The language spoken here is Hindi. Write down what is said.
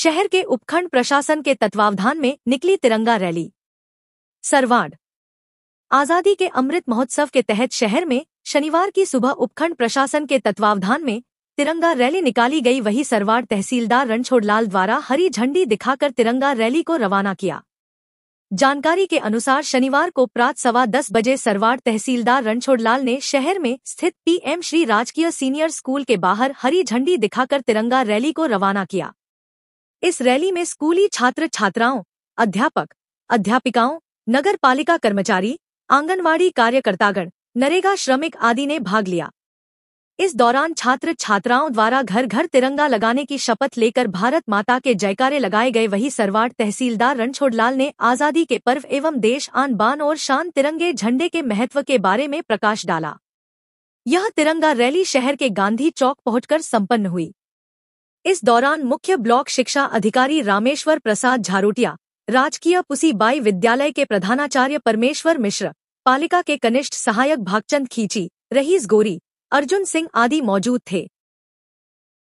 शहर के उपखंड प्रशासन के तत्वावधान में निकली तिरंगा रैली। सरवाड़। आज़ादी के अमृत महोत्सव के तहत शहर में शनिवार की सुबह उपखंड प्रशासन के तत्वावधान में तिरंगा रैली निकाली गई, वही सरवाड़ तहसीलदार रणछोड़लाल द्वारा हरी झंडी दिखाकर तिरंगा रैली को रवाना किया। जानकारी के अनुसार शनिवार को प्रात सवा दस बजे सरवाड़ तहसीलदार रणछोड़लाल ने शहर में स्थित पीएम श्री राजकीय सीनियर स्कूल के बाहर हरी झंडी दिखाकर तिरंगा रैली को रवाना किया। इस रैली में स्कूली छात्र छात्राओं अध्यापक, अध्यापिकाओं नगर पालिका कर्मचारी, आंगनवाड़ी कार्यकर्तागण, नरेगा श्रमिक आदि ने भाग लिया। इस दौरान छात्र छात्राओं द्वारा घर घर तिरंगा लगाने की शपथ लेकर भारत माता के जयकारे लगाए गए वही सरवाड़ तहसीलदार रणछोड़लाल ने आज़ादी के पर्व एवं देश आन बान और शान तिरंगे झंडे के महत्व के बारे में प्रकाश डाला। यह तिरंगा रैली शहर के गांधी चौक पहुंचकर संपन्न हुई। इस दौरान मुख्य ब्लॉक शिक्षा अधिकारी रामेश्वर प्रसाद झारोटिया, राजकीय पुसी बाई विद्यालय के प्रधानाचार्य परमेश्वर मिश्र, पालिका के कनिष्ठ सहायक भागचंद खींची, रहीस गोरी, अर्जुन सिंह आदि मौजूद थे।